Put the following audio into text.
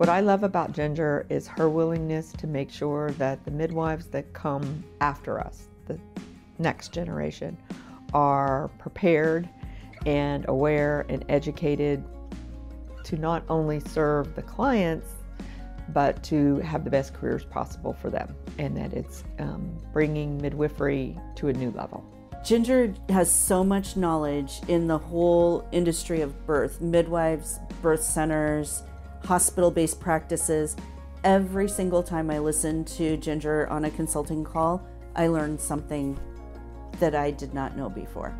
What I love about Ginger is her willingness to make sure that the midwives that come after us, the next generation, are prepared and aware and educated to not only serve the clients, but to have the best careers possible for them, and that it's um, bringing midwifery to a new level. Ginger has so much knowledge in the whole industry of birth midwives, birth centers, hospital based practices. Every single time I listen to Ginger on a consulting call, I learn something that I did not know before.